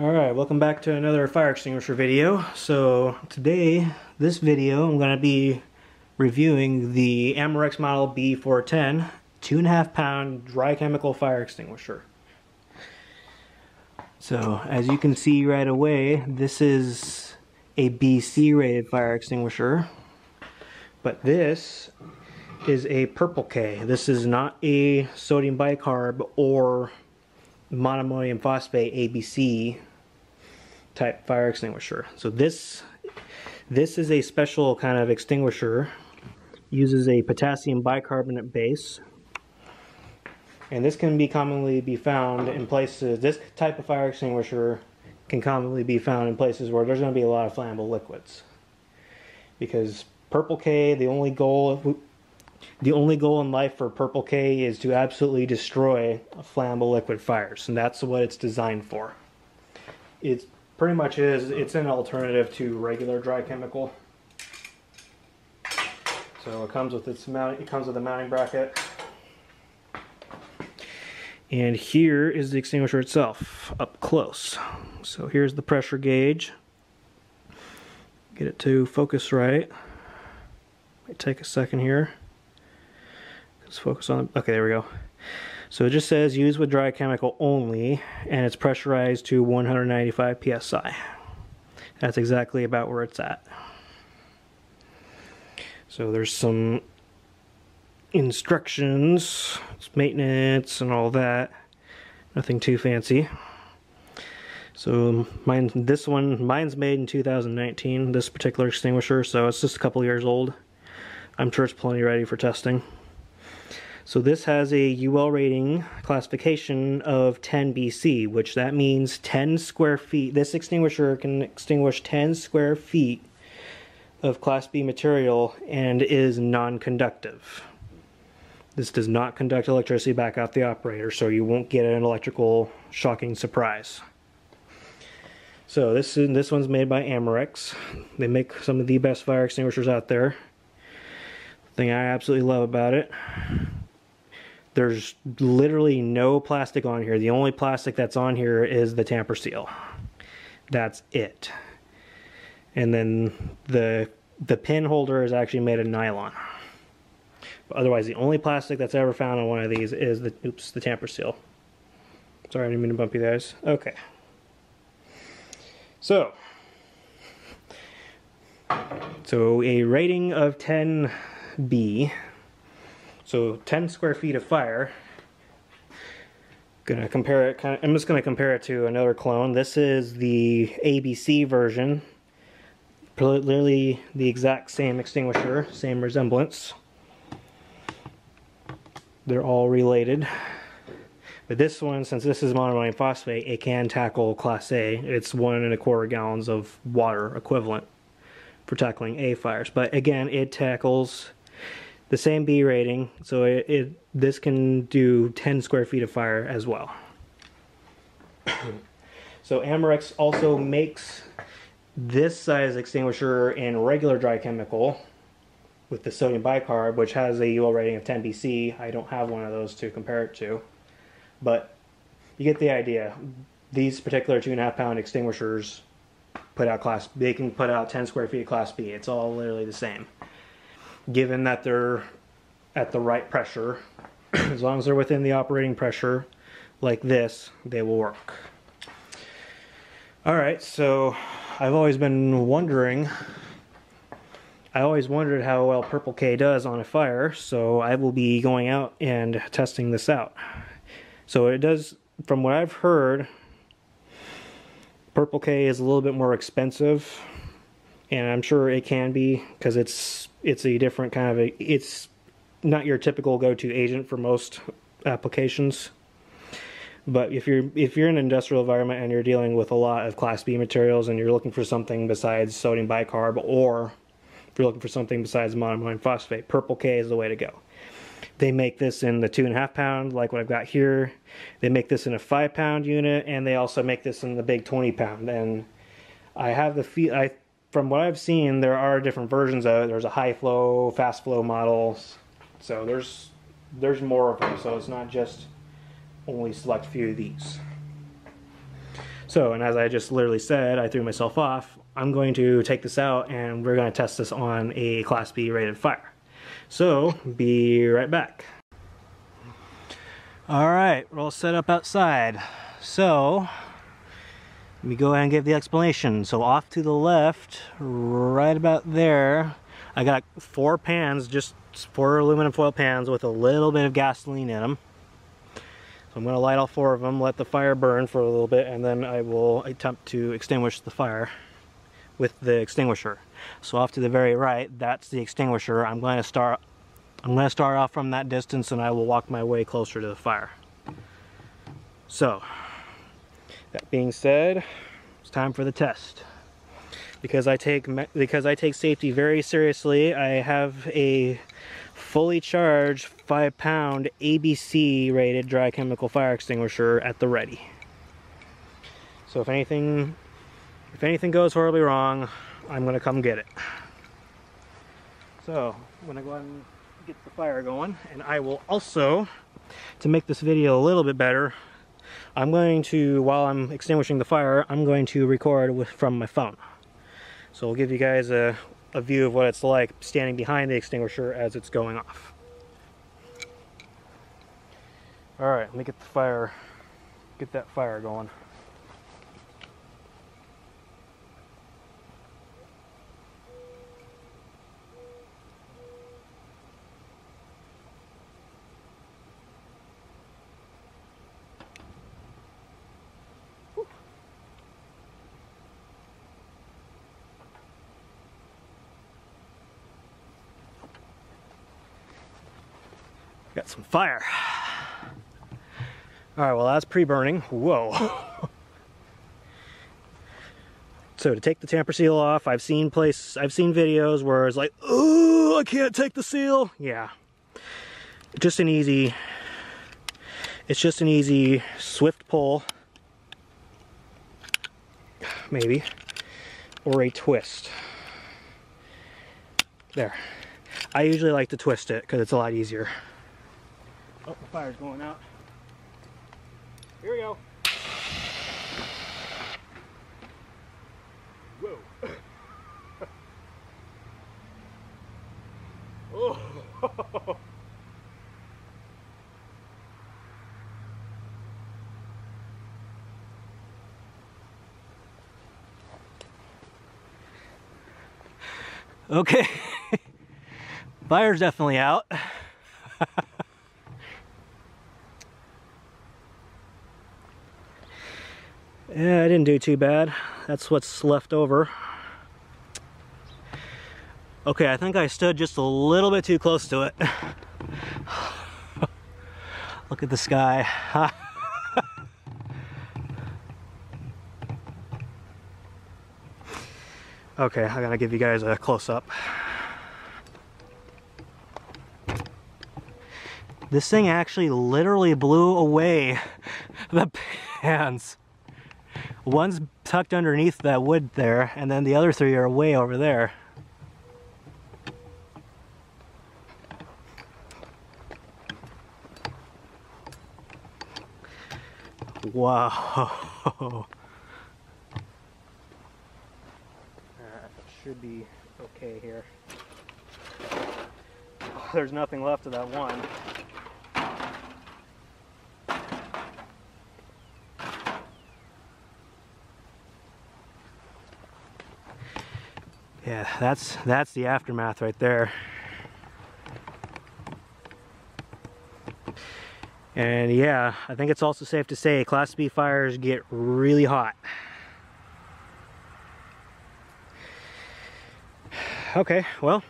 Alright, welcome back to another fire extinguisher video. So today, this video, I'm going to be reviewing the Amerex model B410 2.5 pound dry chemical fire extinguisher. So as you can see right away, this is a BC rated fire extinguisher. But this is a Purple K. This is not a sodium bicarb or monoammonium phosphate ABC type fire extinguisher. So this this is a special kind of extinguisher. Uses a potassium bicarbonate base. And this can be commonly be found in places, this type of fire extinguisher can commonly be found in places where there's going to be a lot of flammable liquids. Because Purple K, the only goal the only goal in life for Purple K is to absolutely destroy flammable liquid fires, and that's what it's designed for. It's pretty much is it's an alternative to regular dry chemical. So it comes with its mount. It comes with a mounting bracket. And here is the extinguisher itself, up close. So here's the pressure gauge. Get it to focus right. Might take a second here. Let's focus on, okay, there we go. So it just says use with dry chemical only, and it's pressurized to 195 psi. That's exactly about where it's at. So there's some instructions, maintenance and all that. Nothing too fancy. So mine, this one, mine's made in 2019, this particular extinguisher, so it's just a couple years old. I'm sure it's plenty ready for testing. So this has a UL rating classification of 10 BC, which that means 10 square feet. This extinguisher can extinguish 10 square feet of Class B material and is non-conductive. This does not conduct electricity back out the operator, so you won't get an electrical shocking surprise. So this this one's made by Amerex. They make some of the best fire extinguishers out there. The thing I absolutely love about it there's literally no plastic on here. The only plastic that's on here is the tamper seal. That's it. And then the the pin holder is actually made of nylon. But otherwise, the only plastic that's ever found on one of these is the oops the tamper seal. Sorry, I didn't mean to bump you guys. Okay. So, so a rating of 10B so 10 square feet of fire. Gonna compare it, kind of, I'm just gonna compare it to another clone. This is the ABC version. Literally the exact same extinguisher, same resemblance. They're all related. But this one, since this is monoammonium phosphate, it can tackle Class A. It's one and a quarter gallons of water equivalent for tackling A fires. But again, it tackles the same B rating, so it, it this can do 10 square feet of fire as well. so Amerex also makes this size extinguisher in regular dry chemical with the sodium bicarb, which has a UL rating of 10 BC. I don't have one of those to compare it to, but you get the idea. These particular two and a half pound extinguishers put out class, they can put out 10 square feet of class B. It's all literally the same given that they're at the right pressure. as long as they're within the operating pressure like this, they will work. Alright, so I've always been wondering, I always wondered how well Purple K does on a fire, so I will be going out and testing this out. So it does, from what I've heard, Purple K is a little bit more expensive, and I'm sure it can be because it's it's a different kind of a, it's not your typical go-to agent for most applications. But if you're if you're in an industrial environment and you're dealing with a lot of class B materials and you're looking for something besides sodium bicarb or if you're looking for something besides monoammonium phosphate, Purple K is the way to go. They make this in the two and a half pound, like what I've got here. They make this in a five pound unit, and they also make this in the big 20 pound. And I have the feel, I from what I've seen, there are different versions of it. There's a high flow, fast flow models. So there's there's more of them. So it's not just only select few of these. So, and as I just literally said, I threw myself off, I'm going to take this out and we're going to test this on a Class B rated fire. So, be right back. Alright, we're all set up outside. So, let me go ahead and give the explanation. So off to the left, right about there, I got four pans, just four aluminum foil pans with a little bit of gasoline in them. So I'm going to light all four of them, let the fire burn for a little bit, and then I will attempt to extinguish the fire with the extinguisher. So off to the very right, that's the extinguisher. I'm going to start I'm going to start off from that distance and I will walk my way closer to the fire. So, that being said, it's time for the test. Because I take because I take safety very seriously, I have a fully charged 5 pound ABC rated dry chemical fire extinguisher at the ready. So if anything if anything goes horribly wrong, I'm gonna come get it. So I'm gonna go ahead and get the fire going and I will also to make this video a little bit better I'm going to while I'm extinguishing the fire I'm going to record with from my phone. So I'll give you guys a, a view of what it's like standing behind the extinguisher as it's going off. Alright let me get the fire get that fire going Got some fire. All right, well that's pre-burning. Whoa. so to take the tamper seal off, I've seen place, I've seen videos where it's like, oh, I can't take the seal. Yeah, just an easy, it's just an easy swift pull, maybe, or a twist. There. I usually like to twist it because it's a lot easier. Oh, the fire's going out. Here we go. Whoa. oh. okay. Fire's definitely out. Yeah, I didn't do too bad. That's what's left over. Okay, I think I stood just a little bit too close to it. Look at the sky. okay, I gotta give you guys a close-up. This thing actually literally blew away the pans. One's tucked underneath that wood there, and then the other three are way over there. Wow. should be okay here. Oh, there's nothing left of that one. Yeah, that's that's the aftermath right there. And yeah, I think it's also safe to say Class B fires get really hot. Okay, well,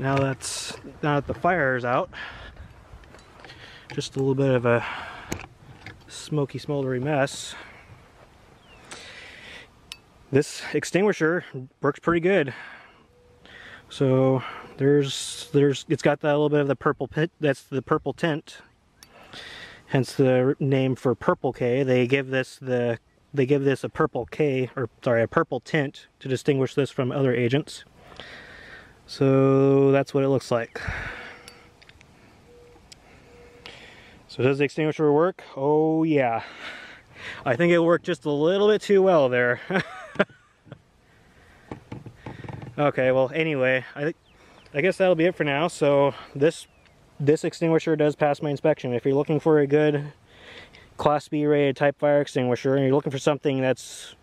now that's now that the fire is out, just a little bit of a smoky, smoldery mess this extinguisher works pretty good. So there's there's it's got that little bit of the purple pit that's the purple tint hence the name for purple K they give this the they give this a purple K or sorry a purple tint to distinguish this from other agents so that's what it looks like so does the extinguisher work? Oh yeah. I think it worked just a little bit too well there. okay, well anyway, I, I guess that'll be it for now. So this this extinguisher does pass my inspection. If you're looking for a good Class B rated type fire extinguisher and you're looking for something that's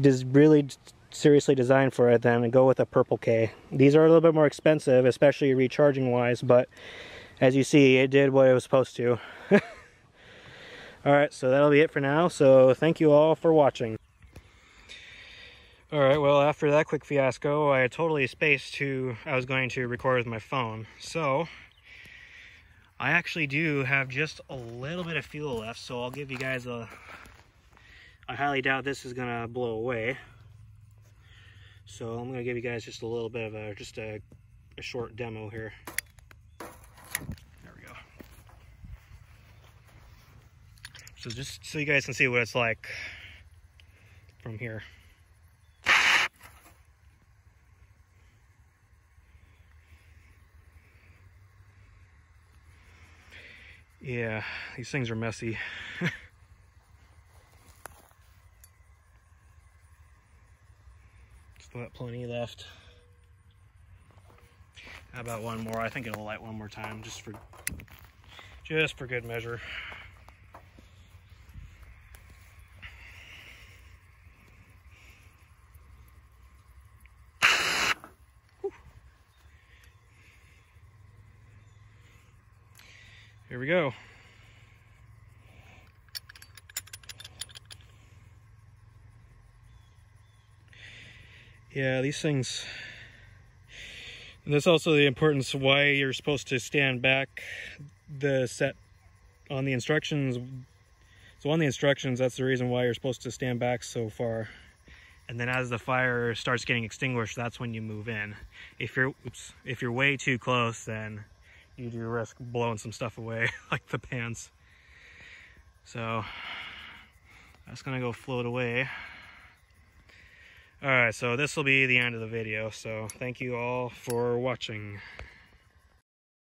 just really seriously designed for it, then go with a Purple K. These are a little bit more expensive, especially recharging wise, but as you see, it did what it was supposed to. Alright, so that'll be it for now. So thank you all for watching. Alright, well after that quick fiasco, I totally spaced to I was going to record with my phone. So, I actually do have just a little bit of fuel left, so I'll give you guys a... I highly doubt this is to blow away. So I'm to give you guys just a little bit of a, just a, a short demo here. There we go. So just so you guys can see what it's like from here. Yeah, these things are messy. Still got plenty left. How about one more? I think it'll light one more time just for just for good measure. Here we go. Yeah, these things, and that's also the importance why you're supposed to stand back the set on the instructions. So on the instructions, that's the reason why you're supposed to stand back so far. And then as the fire starts getting extinguished, that's when you move in. If you're, oops, if you're way too close, then you do risk blowing some stuff away, like the pants. So that's gonna go float away. All right, so this will be the end of the video. So thank you all for watching.